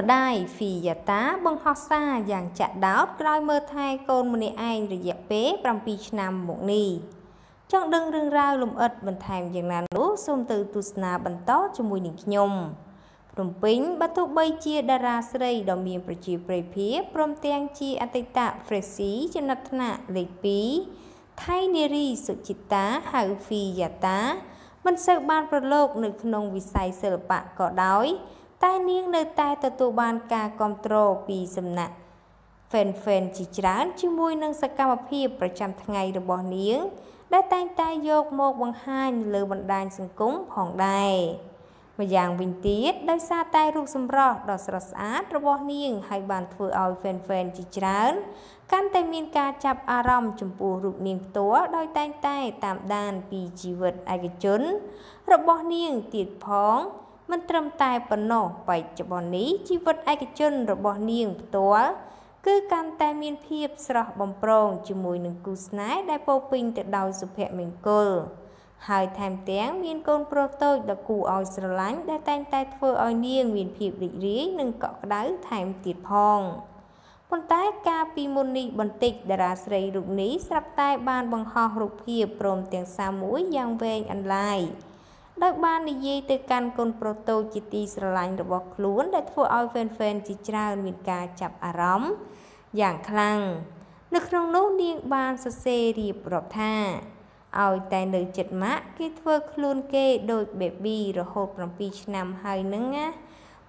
ម្ដាយហ្វីយ៉ាតាបង្ហោះសារយ៉ាងចាក់ដោតក្រោយមើលថែកូនម្នាក់ឯងរយៈពេល7ឆ្នាំមកនេះចង់ដឹងរឿងរ៉ាវលំអិតបន្ថែមយ៉ាងណានោះសូមទៅទស្សនាបន្តជាមួយនឹងខ្ញុំភ្នំពេញបើទោះបីជាតារាស្រីដ៏មានប្រជាប្រិយភាពព្រមទាំងជាអតីត Freshie ចំណាត់ថ្នាក់លេខ2ថៃនារីសុចិតាហៅហ្វីយ៉ាតាមិនសូវបានប្រឡូកនៅក្នុងវិស័យសិល្បៈក៏ដោយ តែនាងនៅតែទទួលបានការគ្រប់គ្រងពីសំណាក់ fan fan ជាច្រើនជាមួយនឹងសកម្មភាពប្រចាំថ្ងៃរបស់នាង ដែលតែងតែយកមកបង្ហាញលើបណ្ដាញសង្គមផងដែរម្យ៉ាងវិញទៀតដោយសារតែរូបសម្រស់ដ៏ស្រស់ស្អាតរបស់នាងហើយបានធ្វើឲ្យ fan fan ជាច្រើនកាន់តែមានការចាប់អារម្មណ៍ចំពោះរូបនាងផ្ទាល់ដោយតែងតែតាមដានពីជីវិតឯកជន របស់នាងទៀតផង មិនត្រឹមតែប៉ុណ្ណោះបច្ចុប្បន្ននេះជីវិតឯកជនរបស់នាងផ្ទាល់គឺកាន់តែមានភាពស្រស់បំព្រងជាមួយនឹងគូស្នេហ៍ដែលពោពេញទៅដោយសុភមង្គលហើយថែមទាំងមានកូនប្រុសតូចដ៏គួរឲ្យស្រឡាញ់ដែលតែងតែធ្វើឲ្យនាងមានភាពរីករាយនិងកក់ក្ដៅថែមទៀតផងប៉ុន្តែការពីមុននេះបន្តិចតារាស្រីរូបនេះស្រាប់តែបានបង្ហោះរូបភាពព្រមទាំងសារមួយយ៉ាងវែងអន្លាយ ដោយបាននិយាយទៅកាន់កូនប្រុសតូចជាទីស្រឡាញ់របស់ខ្លួនដែលធ្វើឲ្យ fan fan ជាច្រើនមានការចាប់អារម្មណ៍យ៉ាងខ្លាំងនៅក្នុងនោះនាងបានសរសេររៀបរាប់ថាឲ្យតែនៅចិត្តម៉ាក់គេធ្វើខ្លួនគេដូច baby រហូត7ឆ្នាំហើយនឹងណា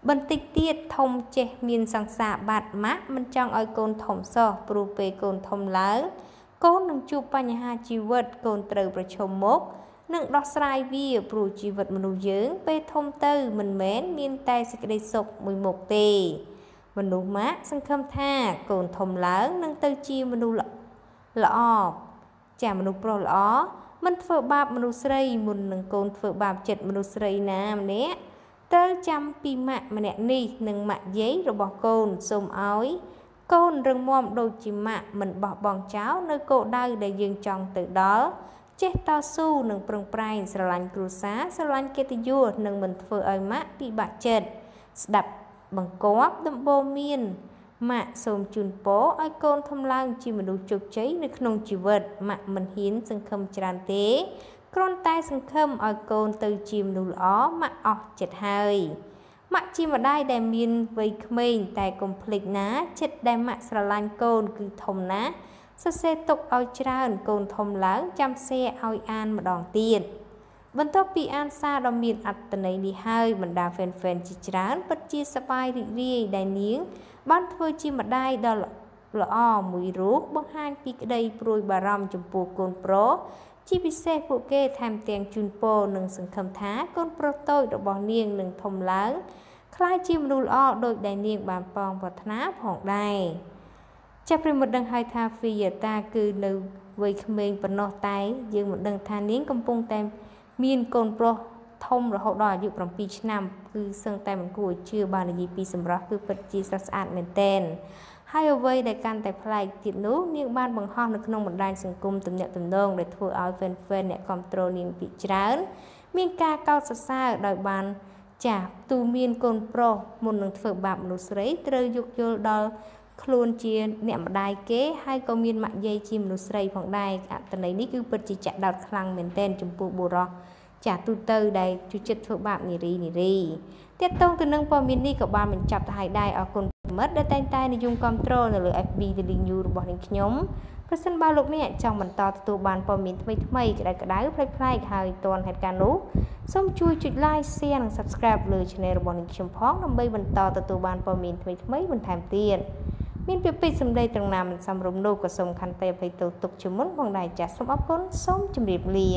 បន្តិចទៀតធំចេះមានសង្សារបាត់ម៉ាក់មិនចង់ឲ្យកូនធំសោះព្រោះពេលកូនធំឡើងកូននឹងជួបបញ្ហាជីវិតកូនត្រូវប្រឈមមុខ និងដោះស្រាយវាព្រោះជីវិតមនុស្សយើង ពេលធំទៅមិនមែនមានតែសេចក្តីសុខមួយមុខទេ មនុស្សម៉ាក់សង្ឃឹមថាកូនធំឡើងនឹងទៅជាមនុស្សល្អចាមនុស្សប្រុសល្អមិនធ្វើបាបមនុស្សស្រីមុននឹងកូនធ្វើបាបចិត្តមនុស្សស្រីណាម្នាក់ត្រូវចាំពីម៉ាក់ម្នាក់នេះនិងម៉ាក់យាយរបស់កូនសូមឲ្យកូនរឹងមាំដូចជាម៉ាក់មិនបោះបង់ចោលនៅគោលដៅដែលយើងចង់ទៅដល់ ចេះតស៊ូនិងប្រឹងប្រែងស្រឡាញ់គ្រួសារស្រឡាញ់កិត្តិយសនិងមិនធ្វើឲ្យម៉ាក់ពិបាកចិត្តស្ដាប់បង្គាប់ដំបូងមានម៉ាក់សូមជូនពរឲ្យកូនធំឡើងជាមនុស្សជោគជ័យនៅក្នុងជីវិតម៉ាក់មិនហ៊ានសង្ឃឹមច្រើនទេគ្រាន់តែសង្ឃឹមឲ្យកូនទៅជាមនុស្សល្អម៉ាក់អស់ចិត្តហើយម៉ាក់ជាម្ដាយដែលមានវ័យក្មេងតែកុំភ្លេចណាចិត្តដែលម៉ាក់ស្រឡាញ់កូនគឺធំណាស់ សរសេរទុកឲ្យច្រើនកូនធំឡើងចាំសេឲ្យអានម្ដងទៀតបន្ទាប់ពីអានសារដ៏មានអត្ថន័យនេះហើយបណ្ដា fan fan ជាច្រើនពិតជាសប្បាយរីករាយដែលនាង បានធ្វើជាម្ដាយដ៏ល្អមួយរូបបង្ហាញពីក្តីព្រួយបារម្ភចំពោះកូនប្រុសជាពិសេសពួកគេថែមទាំងជូនពរនិងសង្ឃឹមថាកូនប្រុសតូចរបស់នាងនឹងធំឡើងក្លាយជាមនុស្សល្អដោយដែលនាងបានប៉ងប្រាថ្នាផងដែរ ចាប់ប្រិមត្តដឹងហើយថាហ្វីយ៉ាតាគឺនៅវ័យក្មេងប៉ុណ្ណោះតែយើងមិនដឹងថានាងកំពុងតែមានកូនប្រុសធំរហូតដល់អាយុ7ឆ្នាំគឺសឹងតែមិនគួរជឿបាននិយាយពីសម្រស់គឺពិតជាស្រស់ស្អាតមែនតែនហើយអ្វីដែលកាន់តែប្លែកទៀតនោះនាងបានបង្ហោះនៅក្នុងបណ្ដាញសង្គមទំនាក់ទំនងដែលធ្វើឲ្យ fan fan អ្នកគ្រប់គ្រងនាងពីច្រើន មានការកោតសរសើរដោយបានចាស់ទូមានកូនប្រុសមុននឹងធ្វើបាបមនុស្សស្រីត្រូវយកយល់ដល់ ខ្លួនជាអ្នកម្ដាយគេហើយក៏មានម៉ាក់យាយជាមនុស្សស្រីផងដែរអត្តន័យនេះគឺពិតជាចាក់ដោតខ្លាំងមែនទែនចំពោះបុរសចាស់ទូទៅដែលជួយចិត្តធ្វើបាបនារីនារីទាក់ទងទៅនឹងព័ត៌មាននេះក៏បានបញ្ចប់ទៅហើយដែរអរគុណមិត្តដែលតែងតែនិយមគ្រប់គ្រងនៅលើ FB Daily News របស់នាងខ្ញុំប្រសិនបើលោកអ្នកចង់បន្តទទួលបានព័ត៌មានថ្មីថ្មីក្តៅក្តៅប្លែកប្លែកហើយទាន់ហេតុការណ៍នោះសូមជួយចុច Like Share និង Subscribe លើ Channel របស់នាងខ្ញុំផងដើម្បីបន្តទទួលបានព័ត៌មានថ្មីថ្មីបន្ថែមទៀត មានពាក្យពេចន៍សម្ដីទាំងណាមិនសមរម្យនោះក៏សូមខន្តីអភ័យទោសទុកជាមុនផងដែរចាសសូមអរគុណសូមជម្រាបលា